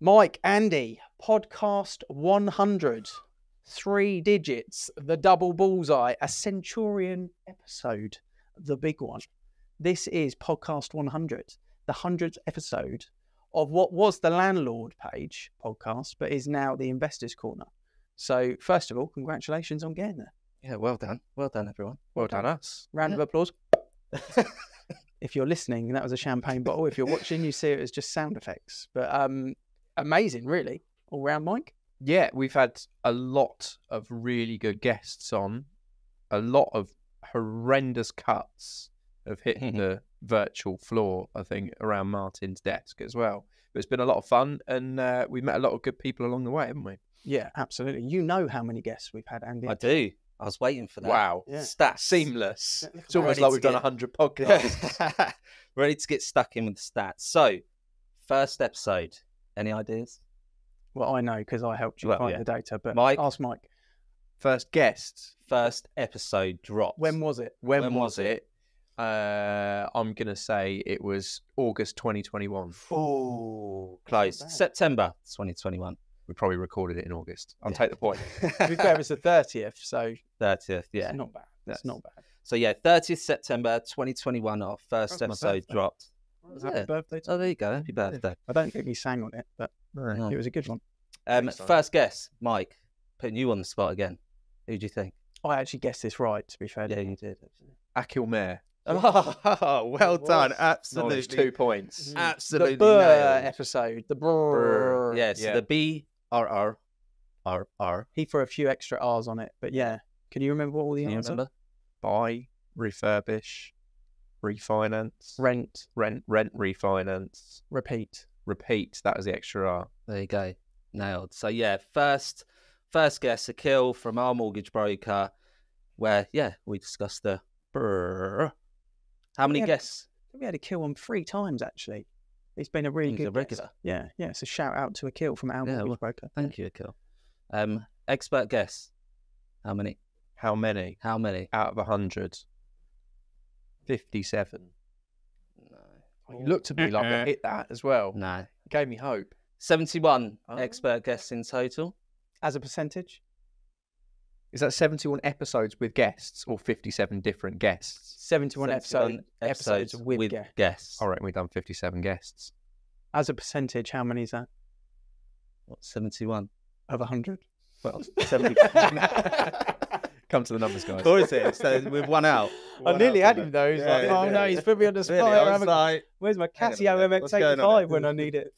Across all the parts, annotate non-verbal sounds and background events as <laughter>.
Mike, Andy, podcast 100. Three digits, the double bullseye, a Centurion episode, the big one. This is podcast 100, the 100th episode of what was the landlord page podcast, but is now the investors corner. So, first of all, congratulations on getting there. Yeah, well done. Well done, everyone. Well done, us. Round of applause. <laughs> if you're listening, that was a champagne bottle. If you're watching, you see it as just sound effects. But um, amazing, really, all round, Mike. Yeah, we've had a lot of really good guests on, a lot of horrendous cuts of hitting <laughs> the virtual floor, I think, around Martin's desk as well. But it's been a lot of fun, and uh, we've met a lot of good people along the way, haven't we? Yeah, absolutely. You know how many guests we've had, Andy. I do. I was waiting for that. Wow. Yeah. Stats. Seamless. It's almost like we've done get- 100 podcasts. <laughs> <laughs> Ready to get stuck in with the stats. So, first episode. Any ideas? Well, I know because I helped you Well, find yeah. the data, but Mike? ask Mike. First guest. First episode dropped. When was it? When, When was was it? Uh, I'm going to say it was August 2021. Oh, close. September 2021. We probably recorded it in August. I'll take the point. <laughs> To be fair, it was the 30th, so 30th, yeah. it's not bad. It's That's- not bad. So, yeah, 30th September 2021, our first That's episode birthday. Dropped. Happy birthday to Oh, there you go. Happy birthday. I don't think we sang on it, but No. it was a good one. Um, first guess, Mike, putting you on the spot again. Who do you think? I actually guessed this right, to be fair. Yeah, you did. Akil Mayer. Oh, <laughs> well done. Absolutely. Knowledge, two points. Absolutely the Burr nailed. episode. The Brr. Yes, Yeah. the B R R R R. He threw a few extra R's on it, but yeah. Can you remember what all the answers? remember? Buy, refurbish, refinance, Rent, rent, rent, refinance, repeat. repeat. That was the extra R. There you go. Nailed. So yeah, first first guess, Akil from our mortgage broker, where yeah, we discussed the brr. How many Yeah. guests? We had Akil on three times actually. It's been a really He's good a guest. regular. Yeah, yeah. So shout out to Akil from our Yeah, mortgage well, broker. Thank you, Akil. Um, expert guess. How many? How many How many? out of a 100? 57. No. You looked at me like I hit that as well. No. Gave me hope. 71 Oh. expert guests in total. As a percentage, Is that 71 episodes with guests or 57 different guests? seventy-one 71 episode, episodes with, guests. guests. I reckon we've done 57 guests. As a percentage, how many is that What, 71? of hundred? Well, <laughs> 70. <laughs> Come to the numbers, guys. Or is it? So we've one out. <laughs> I nearly had him though. He's Yeah, like, yeah, oh no, he's put me on the spot. Really, I I was haven't- like, Where's my hang on a Casio minute, what's going on MX85 when I need it?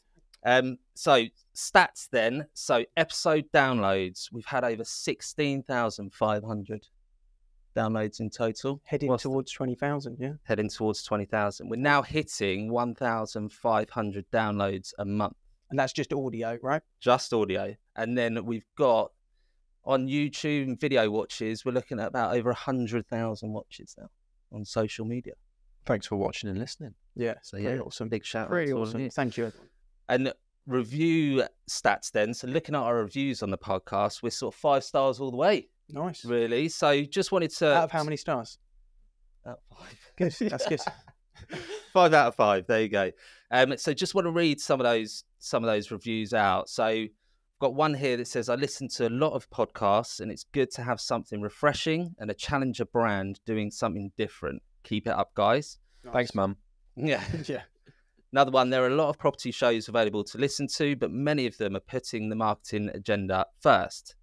Um, so stats then. So episode downloads, we've had over sixteen thousand five hundred downloads in total. Heading towards twenty thousand. Yeah. heading towards twenty thousand. We're now hitting one thousand five hundred downloads a month, And that's just audio, right? just audio. And then we've got on YouTube and video watches, we're looking at about over hundred thousand watches now on social media. Thanks for watching and listening. Yeah. So Pretty yeah, awesome. big shout Pretty out to awesome. you. Thank you. And review stats then. So looking at our reviews on the podcast, we're sort of five stars all the way, Nice. really. So just wanted to Out of how many stars? Out of five. Good. That's good. <laughs> five out of five. There you go. Um, so just want to read some of those some of those reviews out. So I've got one here that says I listen to a lot of podcasts and it's good to have something refreshing and a challenger brand doing something different. Keep it up, guys. Thanks, Mum. Yeah. <laughs> Yeah. Another one, there are a lot of property shows available to listen to, but many of them are putting the marketing agenda first.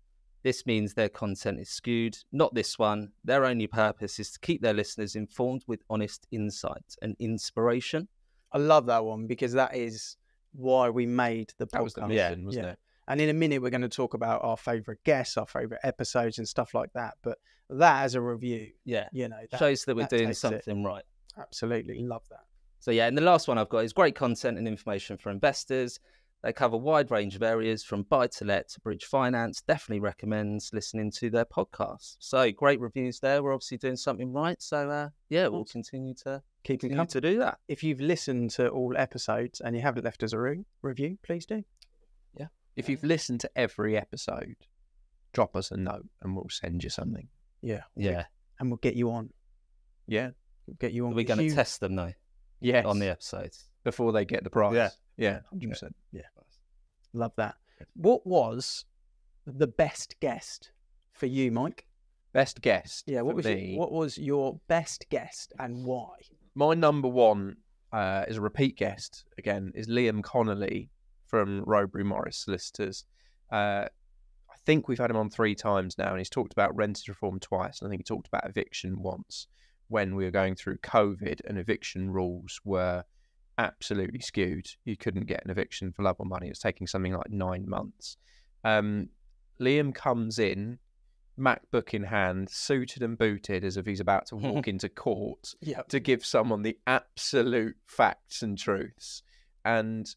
This means their content is skewed. Not this one. Their only purpose is to keep their listeners informed with honest insight and inspiration. I love that one because that is why we made the podcast. That was the Yeah, mission, wasn't yeah. it? And in a minute, we're going to talk about our favorite guests, our favorite episodes, and stuff like that. But that as a review, Yeah. you know, that, Shows that we're that doing takes it. something right. absolutely love that. So yeah, and the last one I've got is great content and information for investors. They cover a wide range of areas from buy to let to bridge finance. Definitely recommends listening to their podcast. So great reviews there. We're obviously doing something right. So uh, yeah, we'll continue to Keep continue coming. to do that. If you've listened to all episodes and you haven't left us a re- review, please do. If you've listened to every episode, drop us a note and we'll send you something. Yeah. Yeah, And we'll get you on. Yeah. We'll get you on. we're 'cause going to you- test them though Yes. on the episodes. before they get the prize. Yeah. Yeah. Hundred percent. Yeah, Love that. What was the best guest for you, Mike? Best guest. Yeah, what for was me. your, what was your best guest and why? my number one uh, is a repeat guest again is Liam Connolly from Rowberry Morris Solicitors. Uh, I think we've had him on three times now, and he's talked about renters reform twice, and I think he talked about eviction once when we were going through COVID and eviction rules were absolutely skewed. You couldn't get an eviction for love or money. It was taking something like nine months. Um, Liam comes in, MacBook in hand, suited and booted as if he's about to <laughs> walk into court Yeah. to give someone the absolute facts and truths. And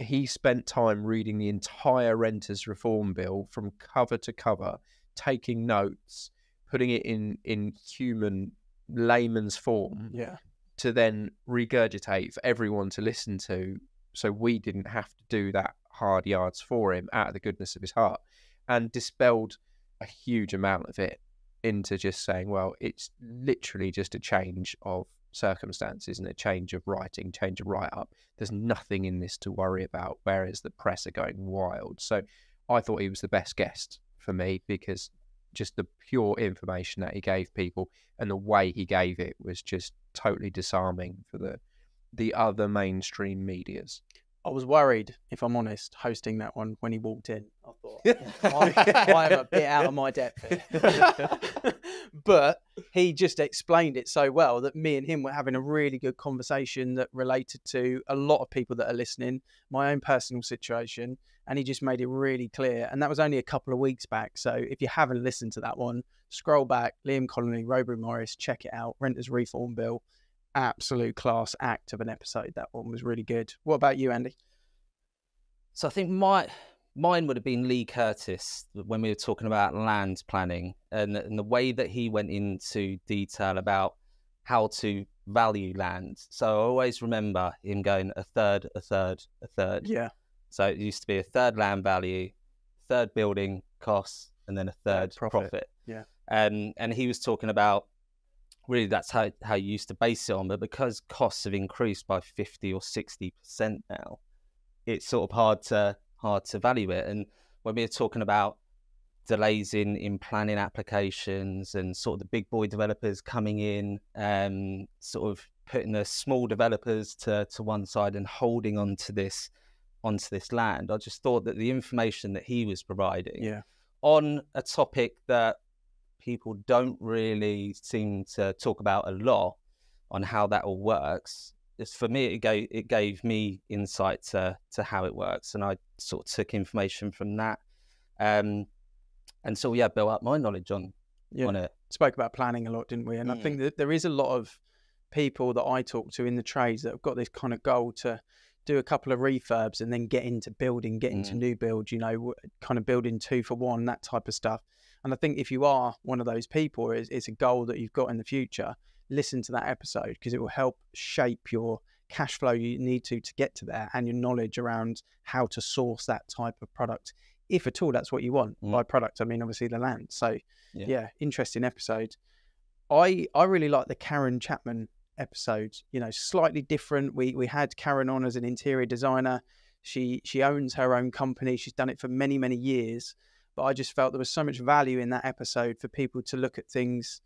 he spent time reading the entire renters reform bill from cover to cover, taking notes, putting it in in human layman's form Yeah. to then regurgitate for everyone to listen to so we didn't have to do that hard yards for him out of the goodness of his heart and dispelled a huge amount of it into just saying well it's literally just a change of circumstances and a change of writing change of write up there's nothing in this to worry about whereas the press are going wild. So i thought he was the best guest for me because just the pure information that he gave people and the way he gave it was just totally disarming for the the other mainstream medias. I was worried, if I'm honest, hosting that one when he walked in. I thought, <laughs> oh, I, I am a bit out of my depth <laughs> but he just explained it so well that me and him were having a really good conversation that related to a lot of people that are listening, my own personal situation. And he just made it really clear. And that was only a couple of weeks back. So if you haven't listened to that one, scroll back, Liam Connolly, Rowberry Morris, check it out. Renters Reform Bill. Absolute class act of an episode. That one was really good. What about you, Andy? So I think my mine would have been Lee Curtis when we were talking about land planning and, and the way that he went into detail about how to value land. So I always remember him going a third, a third, a third. Yeah. So it used to be a third land value, third building costs, and then a third profit. profit. Yeah. Um, and he was talking about really that's how, how you used to base it on, but because costs have increased by 50 or 60% now, it's sort of hard to hard to value it. And when we're talking about delays in, in planning applications and sort of the big boy developers coming in, um, sort of putting the small developers to, to one side and holding on to this onto this land, I just thought that the information that he was providing Yeah. on a topic that people don't really seem to talk about a lot on how that all works. It's, for me, it gave it gave me insight to to how it works, and I sort of took information from that, um, and so yeah, built up my knowledge on Yeah. on it. spoke about planning a lot, didn't we? And I think that there is a lot of people that I talk to in the trades that have got this kind of goal to do a couple of refurbs and then get into building, get into Mm. new build, you know, kind of building two for one, that type of stuff. And I think if you are one of those people, it's, it's a goal that you've got in the future, listen to that episode because it will help shape your cash flow you need to to get to there and your knowledge around how to source that type of product if at all that's what you want Mm. by product i mean obviously the land so Yeah. yeah, interesting episode. I I really like the Karen Chapman episode. You know, slightly different. We we had Karen on as an interior designer. She she owns her own company. She's done it for many many years. But I just felt there was so much value in that episode for people to look at things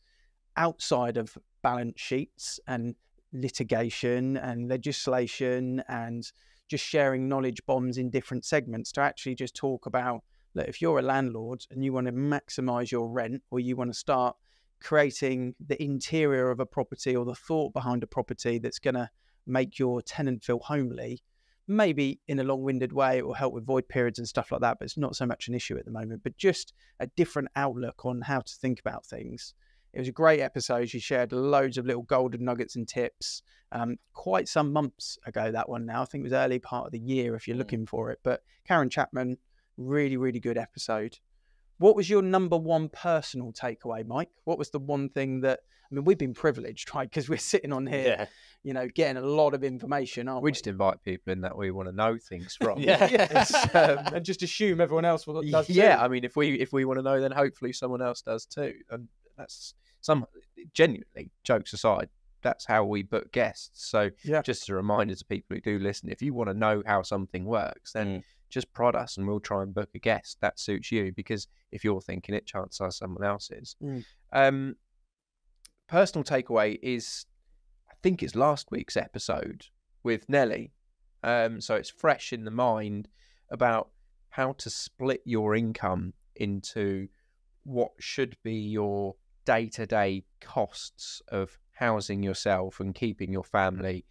outside of balance sheets and litigation and legislation and just sharing knowledge bombs in different segments to actually just talk about look, if you're a landlord and you want to maximize your rent or you want to start creating the interior of a property or the thought behind a property that's going to make your tenant feel homely, maybe in a long winded way, it will help with void periods and stuff like that, but it's not so much an issue at the moment. But just a different outlook on how to think about things. It was a great episode. She shared loads of little golden nuggets and tips. Um, quite some months ago, that one now. I think it was early part of the year if you're Mm. looking for it. But Karen Chapman, really, really good episode. What was your number one personal takeaway, Mike? What was the one thing that I mean, we've been privileged, right? Because we're sitting on here, Yeah, you know, getting a lot of information, aren't we? We just invite people in that we want to know things from. <laughs> Yeah. <laughs> yes, um, and just assume everyone else will. Does yeah, too. I mean, if we if we want to know, then hopefully someone else does too. And that's some genuinely jokes aside. That's how we book guests. So Yeah. just a reminder to people who do listen, if you want to know how something works, then Mm. just prod us and we'll try and book a guest that suits you. Because if you're thinking it, chances are someone else is. Mm. Um, personal takeaway is, I think it's last week's episode with Nelly. Um, so it's fresh in the mind about how to split your income into what should be your day to day costs of housing yourself and keeping your family,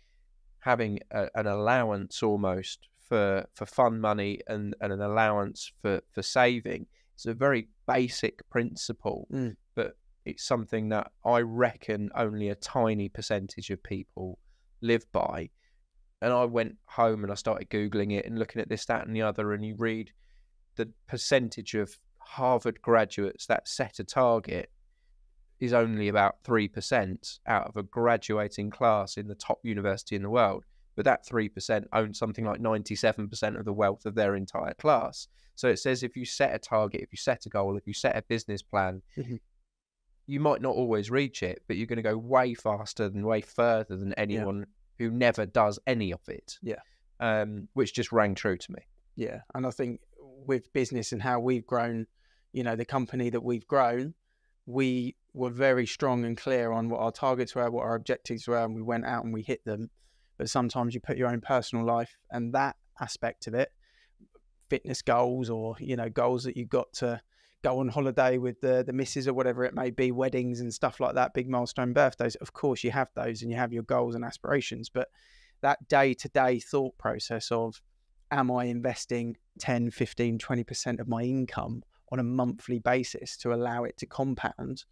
having a, an allowance almost for for fun money and, and an allowance for, for saving. It's a very basic principle, Mm. but it's something that I reckon only a tiny percentage of people live by. And I went home and I started Googling it and looking at this, that, and the other. And you read the percentage of Harvard graduates that set a target is only about 3% out of a graduating class in the top university in the world. But that 3% owns something like 97% of the wealth of their entire class. So it says if you set a target, if you set a goal, if you set a business plan, Mhm. You might not always reach it, but you're going to go way faster than way further than anyone who never does any of it. Yeah. Um, which just rang true to me. Yeah, and I think with business and how we've grown, you know, the company that we've grown, we were very strong and clear on what our targets were, what our objectives were, and we went out and we hit them. But sometimes you put your own personal life and that aspect of it, fitness goals or you know goals that you've got to go on holiday with the the missus or whatever it may be, weddings and stuff like that, big milestone birthdays. Of course, you have those and you have your goals and aspirations, but that day to day thought process of am I investing 10, 15, 20% of my income on a monthly basis to allow it to compound?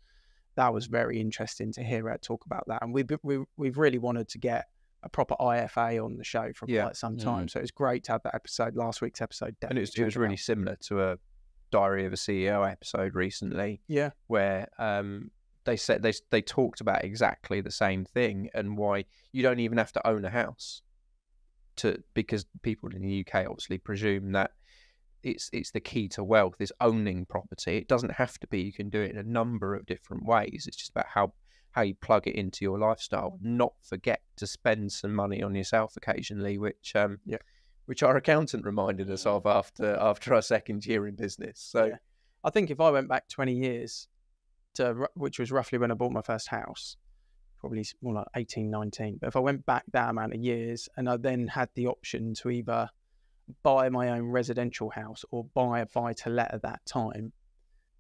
That was very interesting to hear her talk about that. And we've, we, we've really wanted to get a proper IFA on the show for Yeah. quite some time. Mm-hmm. So it's great to have that episode, last week's episode. and it was, it was really out. similar to a Diary of a CEO episode recently, Yeah. where um, they said they they talked about exactly the same thing and why you don't even have to own a house to because people in the UK obviously presume that it's it's the key to wealth is owning property. It doesn't have to be. You can do it in a number of different ways. It's just about how how you plug it into your lifestyle. Not forget to spend some money on yourself occasionally, which um Yeah. Which our accountant reminded us of after after our second year in business. So Yeah. I think if I went back 20 years to, which was roughly when I bought my first house, probably more like 18, 19. But if I went back that amount of years and I then had the option to either buy my own residential house or buy a buy to let at that time,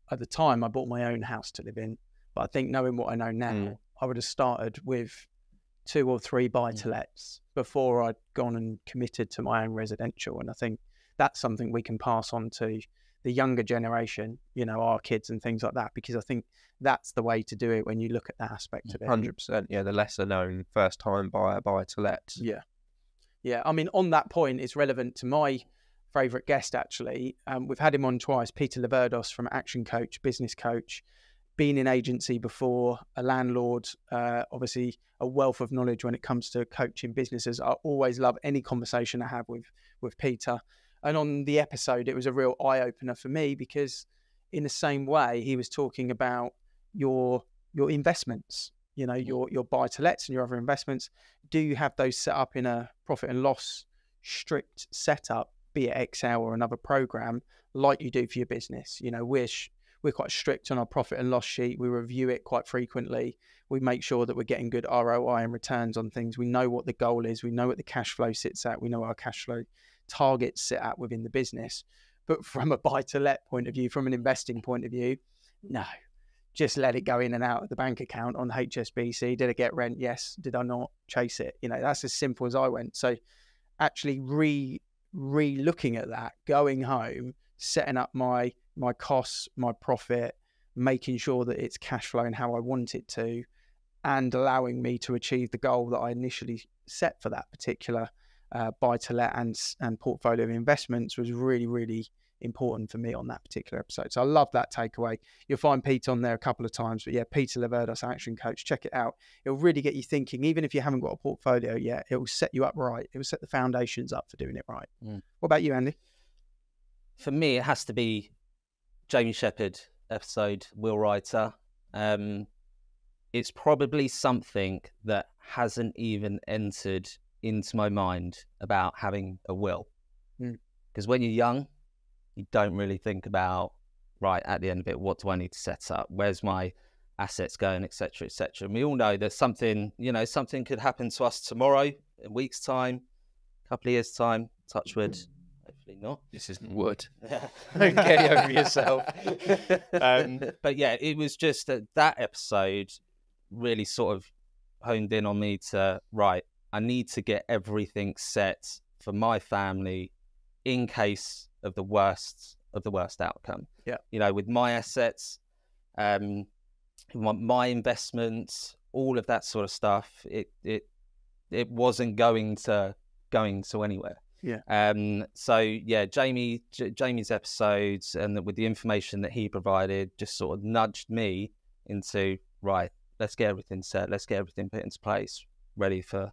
at the time I bought my own house to live in. But I think knowing what I know now, Mm. I would have started with two or three buy to lets before I'd gone and committed to my own residential. And I think that's something we can pass on to the younger generation, you know, our kids and things like that, because I think that's the way to do it when you look at that aspect of it. hundred percent, yeah, the lesser known first time buyer buy to let. Yeah. Yeah. I mean, on that point, it's relevant to my favourite guest, actually. Um, we've had him on twice, Peter Leverdos from Action Coach, business coach, been in agency before, a landlord, uh, obviously a wealth of knowledge when it comes to coaching businesses. I always love any conversation I have with, with Peter. And on the episode, it was a real eye opener for me because, in the same way, he was talking about your your investments, you know, your your buy to lets and your other investments do you have those set up in a profit and loss strict setup, be it Excel or another program, like you do for your business? You know, we're sh- we're quite strict on our profit and loss sheet. We review it quite frequently. We make sure that we're getting good ROI and returns on things. We know what the goal is. We know what the cash flow sits at. We know our cash flow targets sit at within the business. But <laughs> from a buy to let point of view, from an investing point of view, no, just let it go in and out of the bank account on HSBC. Did I get rent? Yes. Did I not? Chase it. You know, that's as simple as I went. So actually re re looking at that, going home, setting up my my costs, my profit, making sure that it's cash flowing how I want it to, and allowing me to achieve the goal that I initially set for that particular uh, buy to let and and portfolio of investments was really really important for me on that particular episode. So I love that takeaway. You'll find Pete on there a couple of times, but yeah, Peter Leverdos, Action Coach, check it out. It'll really get you thinking, even if you haven't got a portfolio yet, it will set you up right. It will set the foundations up for doing it right. Mm. What about you, Andy? For me, it has to be Jamie Shepard episode, Will Writer. Um, it's probably something that hasn't even entered into my mind about having a will. Mm. Because when you're young, you don't really think about right at the end of it. What do I need to set up? Where's my assets going, etc., etc. And we all know there's something, you know, something could happen to us tomorrow, a week's time, a couple of years' time. Touchwood, hopefully not. This isn't wood. <laughs> Don't get over yourself. um, <laughs> but yeah, it was just that that episode really sort of honed in on me to right. I need to get everything set for my family in case of the worst of the worst outcome. Yeah. you know, with my assets, um, my, my investments, all of that sort of stuff. It it it wasn't going to going to anywhere. Yeah. Um. So yeah, Jamie J- Jamie's episodes and the, with the information that he provided just sort of nudged me into right. Let's get everything set. Let's get everything put into place, ready for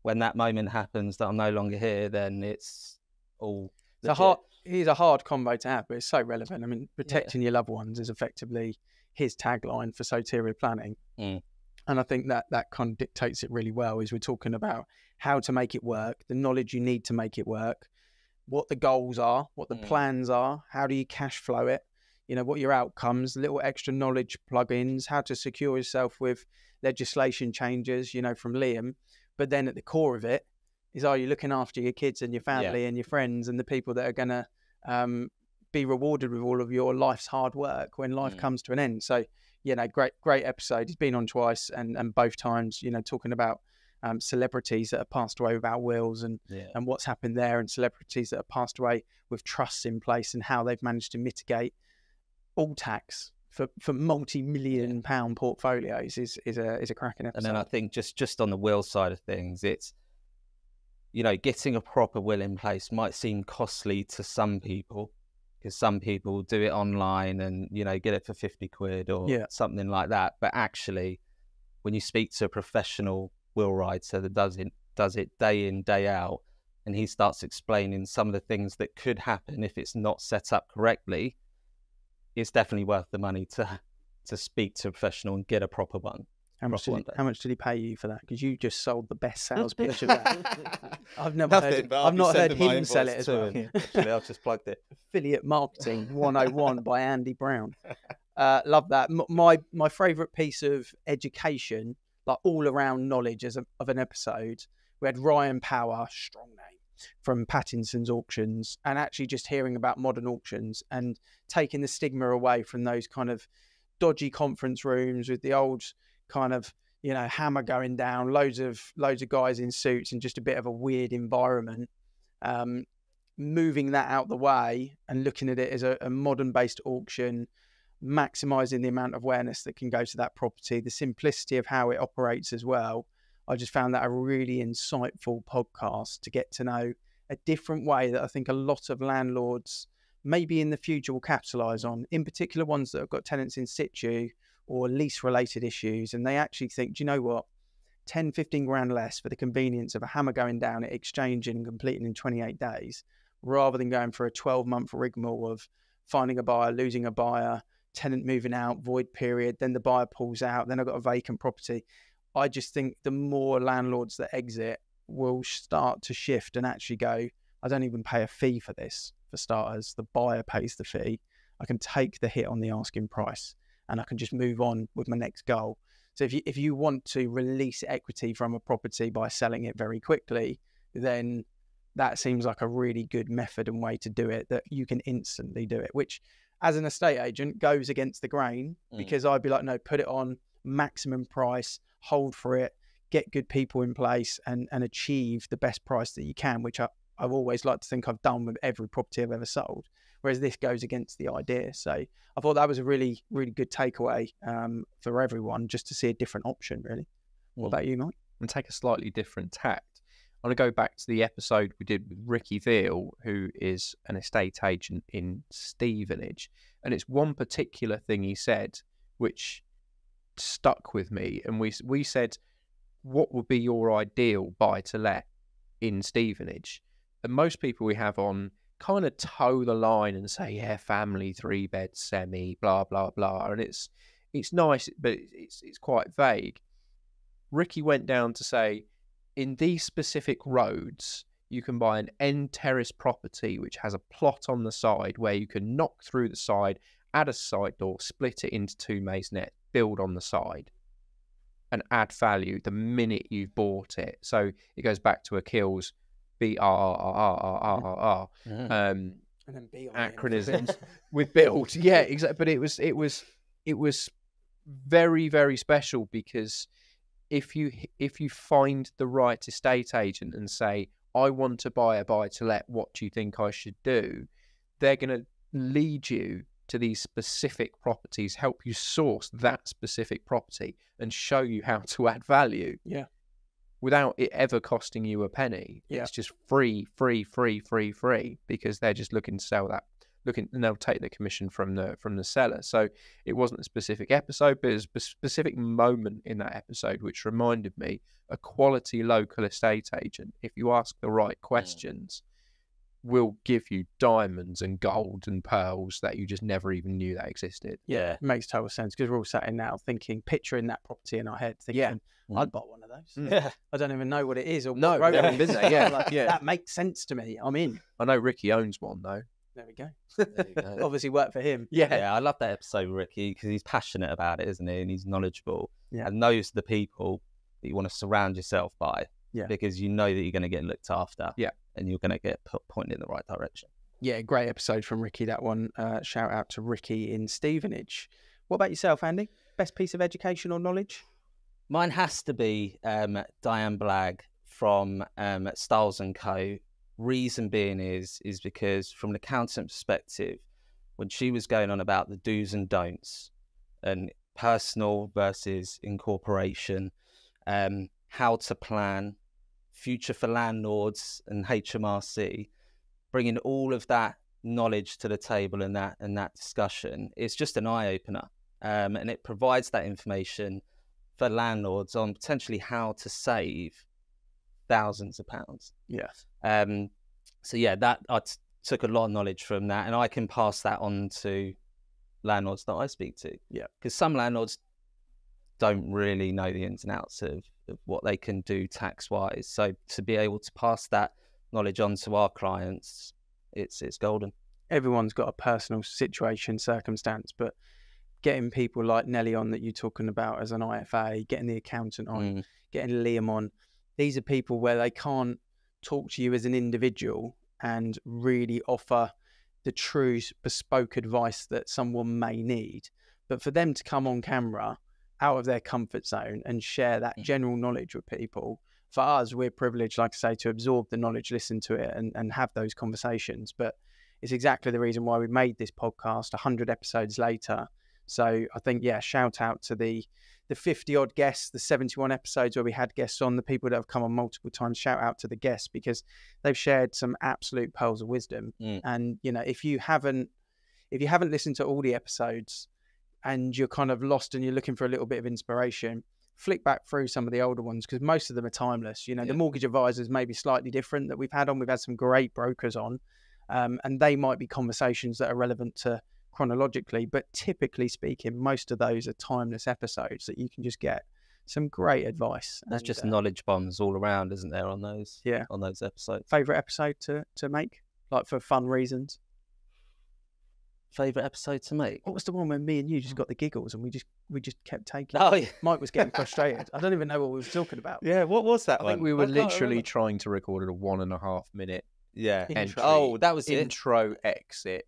when that moment happens that I'm no longer here. Then it's all. It's a hard, he's a hard combo to have, but it's so relevant. I mean, protecting your loved ones is effectively his tagline for Soteria planning. Mm. And I think that that kind of dictates it really well. Is we're talking about how to make it work, the knowledge you need to make it work, what the goals are, what the Mm. plans are, how do you cash flow it, you know, what your outcomes, little extra knowledge plugins, how to secure yourself with legislation changes, you know, from Liam. But then at the core of it is are you looking after your kids and your family and your friends and the people that are going to um, be rewarded with all of your life's hard work when life Mm. comes to an end. So, you know, great, great episode. He's been on twice and, and both times, you know, talking about um, celebrities that have passed away without wills and, Yeah. and what's happened there and celebrities that have passed away with trusts in place and how they've managed to mitigate all tax for, for multi-million pound portfolios is, is a, is a cracking And episode. then I think just just on the will side of things, it's you know getting a proper will in place might seem costly to some people because some people do it online and you know get it for fifty quid or Yeah. something like that. But actually, when you speak to a professional will writer that does it does it day in day out, and he starts explaining some of the things that could happen if it's not set up correctly, it's definitely worth the money to to speak to a professional and get a proper one. How much, did he, how much did he pay you for that? Because you just sold the best sales pitch <laughs> of that. I've never Nothing, heard. I'll I've not heard him sell it as well. him. <laughs> Actually, I've just plugged it. Affiliate Marketing <laughs> 101 by Andy Brown. Uh, love that. M- my my favorite piece of education, like all around knowledge as a, of an episode, we had Ryan Power, strong name, from Pattinson's auctions, and actually just hearing about modern auctions and taking the stigma away from those kind of dodgy conference rooms with the old kind of you know hammer going down, loads of loads of guys in suits, and just a bit of a weird environment. Um, moving that out the way and looking at it as a, a modern based auction, maximizing the amount of awareness that can go to that property, the simplicity of how it operates as well. I just found that a really insightful podcast to get to know a different way that I think a lot of landlords maybe in the future will capitalize on, in particular ones that have got tenants in situ or lease related issues. And they actually think, do you know what? 10, 15 grand less for the convenience of a hammer going down, it exchanging and completing in 28 days, rather than going for a 12 month rigmarole of finding a buyer, losing a buyer, tenant moving out, void period, then the buyer pulls out, then I've got a vacant property. I just think the more landlords that exit will start to shift and actually go, I don't even pay a fee for this, for starters. The buyer pays the fee. I can take the hit on the asking price and I can just move on with my next goal. So if you if you want to release equity from a property by selling it very quickly, then that seems like a really good method and way to do it that you can instantly do it, which as an estate agent goes against the grain Mm. because I'd be like, no, put it on maximum price, hold for it, get good people in place and and achieve the best price that you can, which I, I've always liked to think I've done with every property I've ever sold. Whereas this goes against the idea. So I thought that was a really, really good takeaway um, for everyone just to see a different option, really. What Mm. about you, Mike? and take a slightly different tact. I want to go back to the episode we did with Ricky Veal, who is an estate agent in Stevenage. And it's one particular thing he said which stuck with me. And we, we said, What would be your ideal buy to let in Stevenage? And most people we have on kind of toe the line and say, Yeah, family, three bed, semi, blah, blah, blah. And it's, it's nice, but it's, it's quite vague. Ricky went down to say, in these specific roads, you can buy an end terrace property which has a plot on the side where you can knock through the side, add a side door, split it into two maisonette, build on the side, and add value the minute you've bought it. So it goes back to Akil's B R R R R R R R Mhm. um, And then be on the end for acronyms <laughs> with build. Yeah, exactly. But it was it was it was very very special because if you if you find the right estate agent and say I want to buy a buy to let, what do you think I should do? They're going to lead you to these specific properties, help you source that specific property, and show you how to add value. Yeah. Without it ever costing you a penny. Yeah. It's just free, free, free, free, free because they're just looking to sell that looking and they'll take the commission from the from the seller. So it wasn't a specific episode, but it was a specific moment in that episode which reminded me a quality local estate agent, if you ask the right mm. questions, will give you diamonds and gold and pearls that you just never even knew that existed. Yeah. It makes total sense because we're all sat in now thinking, picturing that property in our head, thinking, I'd mm. buy one of those. Mm. Yeah. I don't even know what it is or what No, road never it been is. there, yeah, <laughs> Like, yeah. that makes sense to me. I'm in. I know Ricky owns one though. There we go. There go. <laughs> Obviously, work for him. Yeah, yeah, I love that episode, Ricky, because he's passionate about it, isn't he? And he's knowledgeable Yeah. and knows the people that you want to surround yourself by. Yeah. Because you know that you're going to get looked after. Yeah. And you're going to get put, pointed in the right direction. Yeah, great episode from Ricky. That one. Uh, shout out to Ricky in Stevenage. What about yourself, Andy? Best piece of educational knowledge? Mine has to be um, Diane Blagg from um, Styles and Co. Reason being is is because from an accountant perspective, when she was going on about the do's and don'ts and personal versus incorporation, um, how to plan, future for landlords and HMRC, bringing all of that knowledge to the table and that and that discussion, it's just an eye opener, um, and it provides that information for landlords on potentially how to save thousands of pounds. Yes. Um, so yeah, that I t- took a lot of knowledge from that, and I can pass that on to landlords that I speak to. Yeah. because some landlords don't really know the ins and outs of, of what they can do tax wise. So to be able to pass that knowledge on to our clients, it's it's golden. Everyone's got a personal situation, circumstance, but getting people like Nelly on that you're talking about as an IFA, getting the accountant on, Mm. getting Liam on, these are people where they can't talk to you as an individual and really offer the true bespoke advice that someone may need. But for them to come on camera out of their comfort zone and share that Mm. general knowledge with people, for us, we're privileged, like I say, to absorb the knowledge, listen to it, and, and have those conversations. But it's exactly the reason why we made this podcast 100 episodes later. So I think, yeah, shout out to the the 50 odd guests, the 71 episodes where we had guests on, the people that have come on multiple times, shout out to the guests because they've shared some absolute pearls of wisdom. Mm. And, you know, if you haven't if you haven't listened to all the episodes and you're kind of lost and you're looking for a little bit of inspiration, flick back through some of the older ones because most of them are timeless. You know, Yeah. the mortgage advisors may be slightly different that we've had on. We've had some great brokers on, um, and they might be conversations that are relevant to chronologically, but typically speaking, most of those are timeless episodes that you can just get some great advice. There's and, just uh, knowledge bombs all around, isn't there, on those? Yeah. on those episodes. favorite episode to to make, like for fun reasons. Favorite episode to make? What was the one when me and you just got the giggles and we just we just kept taking? Oh yeah, Mike was getting <laughs> frustrated. I don't even know what we were talking about. yeah. What was that I one? think we were literally remember. trying to record a one and a half minute yeah. Intro. Oh, that was it. intro exit.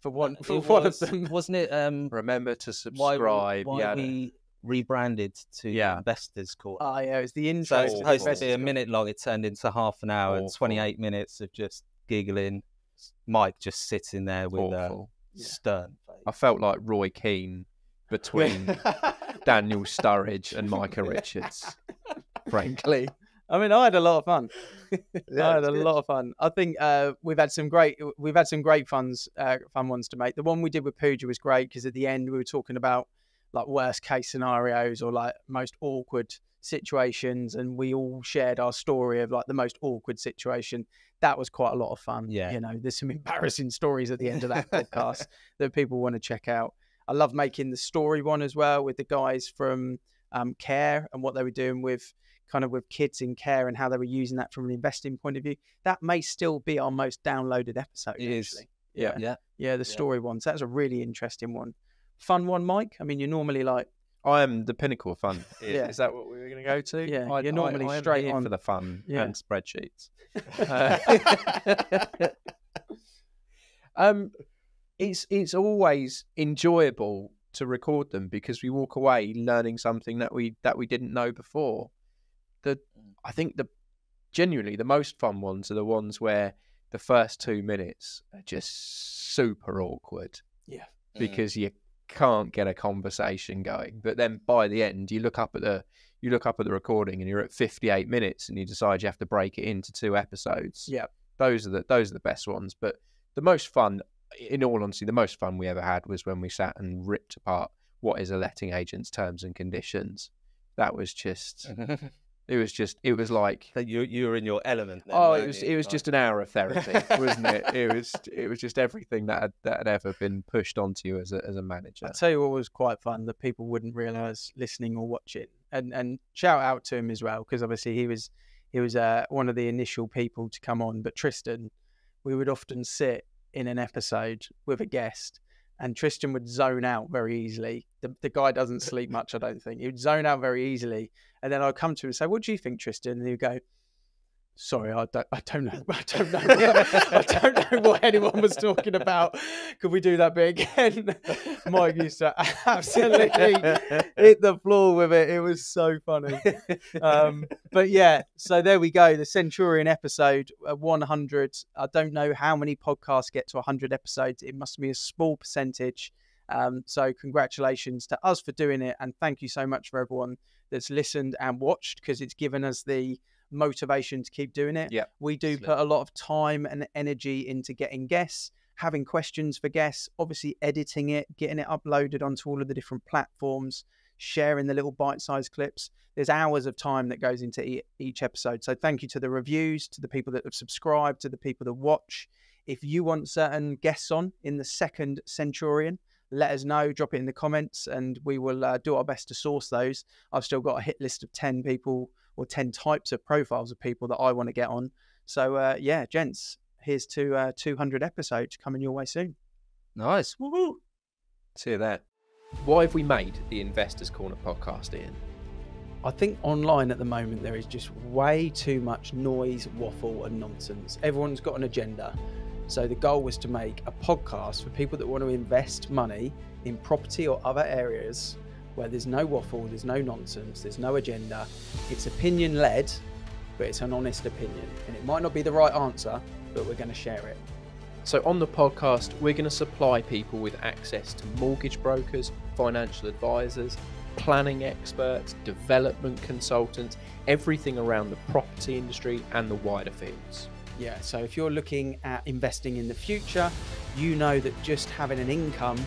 For uh, one, It for one of was- them. wasn't it? Um, Remember to subscribe. Why, yeah, we rebranded to Yeah. Investors Corner. Oh ah, yeah, it was the so intro. it's to the supposed to be a minute long. It turned into half an hour and 28 minutes of just giggling. Mike just sitting there with a awful. Yeah. stern I felt like Roy Keane between <laughs> Daniel Sturridge and Micah Richards. <laughs> Frankly, I mean, I had a lot of fun. <laughs> I had a good. lot of fun. I think uh, we've had some great, we've had some great funs, uh, fun ones to make. The one we did with Pooja was great because at the end we were talking about like worst case scenarios or like most awkward situations, and we all shared our story of like the most awkward situation. That was quite a lot of fun. Yeah. you know, there's some embarrassing stories at the end of that <laughs> podcast that people want to check out. I love making the story one as well with the guys from um, care and what they were doing with kind of with kids in care and how they were using that from an investing point of view. That may still be our most downloaded episode. It is. Yeah. Yeah. Yeah, the story ones. That's a really interesting one. Fun one, Mike. I mean, you're normally like, I am the pinnacle of fun. <laughs> Is, Yeah. is that what we were going to go to? Yeah, I, you're normally I, I straight on- for the fun Yeah. and spreadsheets. <laughs> Uh, <laughs> um, it's it's always enjoyable to record them because we walk away learning something that we that we didn't know before. The I think the genuinely the most fun ones are the ones where the first two minutes are just super awkward Mm. because you can't get a conversation going. But then by the end, you look up at the you look up at the recording and you're at 58 minutes and you decide you have to break it into two episodes. yeah, Those are the those are the best ones. But the most fun, in all honesty, the most fun we ever had was when we sat and ripped apart what is a letting agent's terms and conditions. That was just Mm. <laughs> it was just it was like you you were in your element. Then, oh, it was you? it was just an hour of therapy, <laughs> wasn't it? It was it was just everything that had, that had ever been pushed onto you as a as a manager. I tell you what was quite fun that people wouldn't realise listening or watching, and and shout out to him as well because obviously he was he was uh, one of the initial people to come on. But Tristan, we would often sit in an episode with a guest, and Tristan would zone out very easily. The the guy doesn't sleep much, I don't think. He would zone out very easily, and then I'd come to him and say, "What do you think, Tristan?" And he'd go. Sorry, I don't. I don't know. <laughs> I don't know. I don't know what anyone was talking about. Could we do that bit again? <laughs> Mike used to absolutely hit the floor with it. It was so funny. Um, but yeah, so there we go. The Centurion episode uh, 100. I don't know how many podcasts get to 100 episodes. It must be a small percentage. Um, so congratulations to us for doing it, and thank you so much for everyone that's listened and watched because it's given us the motivation to keep doing it. Yeah, we do absolutely. put a lot of time and energy into getting guests, having questions for guests, obviously editing it, getting it uploaded onto all of the different platforms, sharing the little bite-sized clips. There's hours of time that goes into e- each episode. So thank you to the reviews, to the people that have subscribed, to the people that watch. If you want certain guests on in the second Centurion, let us know, drop it in the comments, and we will uh, do our best to source those. I've still got a hit list of 10 people or 10 types of profiles of people that I want to get on. So, uh, yeah, gents, here's to uh, 200 episodes coming your way soon. nice. Woohoo! See you there. Why have we made the Investors Corner podcast, Ian? I think online at the moment there is just way too much noise, waffle, and nonsense. Everyone's got an agenda. So the goal was to make a podcast for people that want to invest money in property or other areas where there's no waffle, there's no nonsense, there's no agenda. It's opinion led, but it's an honest opinion. And it might not be the right answer, but we're going to share it. So, on the podcast, we're going to supply people with access to mortgage brokers, financial advisors, planning experts, development consultants, everything around the property industry and the wider fields. Yeah, so if you're looking at investing in the future, you know that just having an income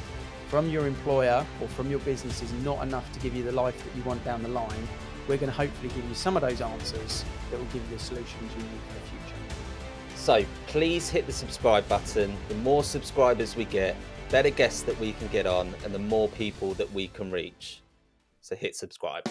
from your employer or from your business is not enough to give you the life that you want down the line. We're going to hopefully give you some of those answers that will give you the solutions you need for the future. So please hit the subscribe button. The more subscribers we get, better guests that we can get on, and the more people that we can reach. So hit subscribe.